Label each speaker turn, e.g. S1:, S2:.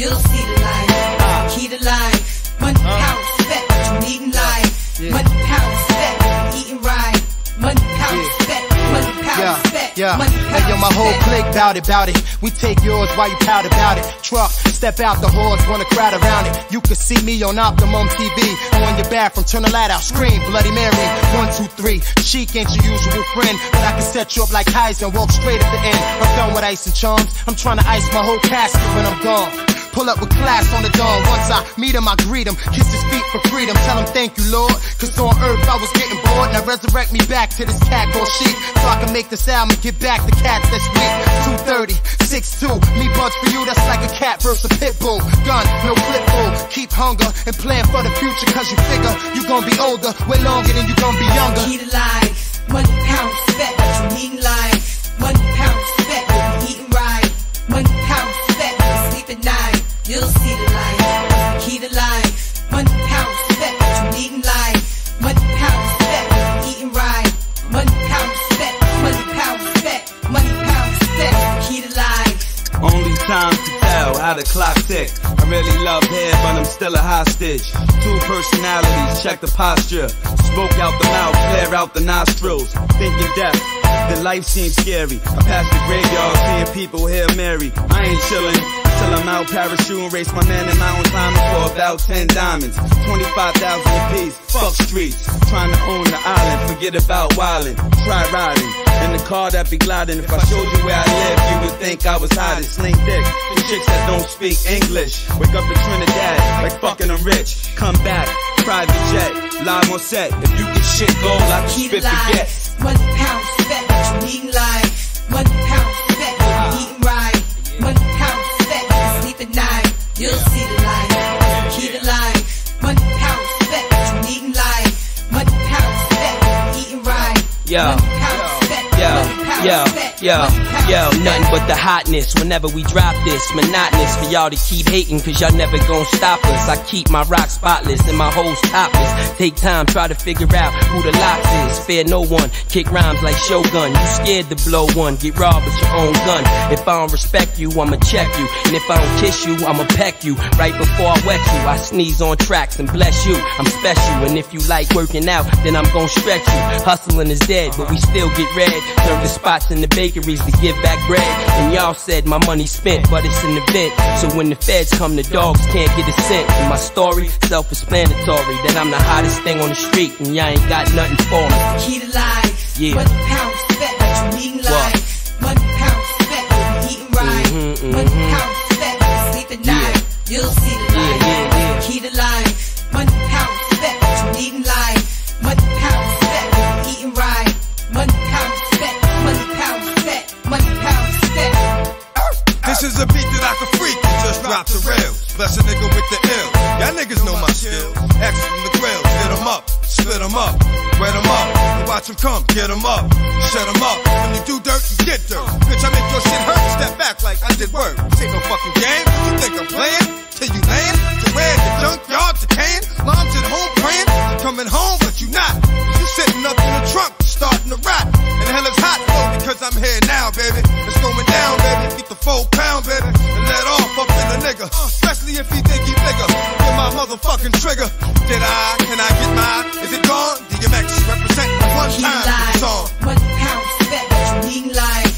S1: You'll see the light.
S2: Yeah,
S1: spec.
S2: yeah.
S1: one
S2: Hey, yo, my whole clique bout it, bout it. We take yours while you pout about it. Truck, step out the horse, wanna crowd around it. You can see me on Optimum TV. On your bathroom, turn the light out, scream, Bloody Mary. One, two, three. Sheek ain't your usual friend, but I can set you up like Kaiser, walk straight at the end. I'm done with ice and charms. I'm trying to ice my whole casket when I'm gone. Pull up with class on the dawn. Once I meet him, I greet him. Kiss his feet for freedom. Tell him thank you, Lord. Cause on earth I was getting bored. Now resurrect me back to this cat called Sheek. So I can make this album and get back the cats that's weak. 230, 6'2. Me buds for you, that's like a cat versus a pit bull. Gun, no clip bull. Keep hunger and plan for the future. Cause you figure you gonna be older way longer than you gonna be younger.
S1: To life. One pound spec, what you needin' life. One pound You'll see the light. Key to life. One pound spec, what you needin' life. One pound spec, what you eatin' right. One pound spec, one pound spec, one pound spec. Key to life.
S3: Only time to tell how the clock tick. I really love hair, but I'm still a hostage. Two personalities, check the posture. Smoke out the mouth, flare out the nostrils. Thinking death, then life seems scary. I pass the graveyard, seeing people here Mary. I ain't chillin' until I'm out parachuting, race my man in mountain climbing for about 10 diamonds. 25,000 apiece, fuck streets. Trying to own the island, forget about wildin'. Try riding in the car that be gliding. If I showed you where I live, you would think I was hiding. Sling dick, the chicks that don't speak English. Wake up in Trinidad, like fucking I'm rich. Come back, private jet, live on set. If you can shit gold, I can spit forget.
S1: One pound you needin' life. One pound
S4: Yo. Yo, yo, yo, nothing but the hotness whenever we drop this. Monotonous for y'all to keep hating, cause y'all never gon' stop us. I keep my rock spotless and my hoes topless. Take time, try to figure out who the LOX is. Fear no one, kick rhymes like Shogun. You scared to blow one, get robbed with your own gun. If I don't respect you, I'ma check you. And if I don't kiss you, I'ma peck you. Right before I wet you, I sneeze on tracks and bless you. I'm special, and if you like working out, then I'm gon' stretch you. Hustling is dead, but we still get red. Serve the spots in the bakeries to give back bread. And y'all said my money spent, but it's an event. So when the feds come, the dogs can't get a cent. And my story, self-explanatory, that I'm the hottest thing on the street, and y'all ain't got nothing for me.
S1: Key to life.
S4: Yeah.
S1: Pound spec, what you
S4: What?
S1: life.
S5: That freak and just drop the rails. Bless a nigga with the ill. Y'all niggas know my skill. X from the grill, hit 'em up, split 'em up, wet 'em up, and watch 'em come, get get 'em up, shut shut 'em up. When you do dirt, you get dirt. Bitch, I make your shit hurt, step back like I did work. This ain't no fucking game. You think I'm playing? Till you land, to where the junkyard decaying. Mom's at home praying, you coming home, but you not. You sitting up in the trunk, starting to rot. And the hell is hot though, because I'm here now, baby. It's going down, baby. Get the full motherfucking trigger. Did I? Can I get mine? Is it gone? DMX represent one time
S1: to
S5: for the
S1: life.
S5: song.
S1: One pound spec, you needin' life.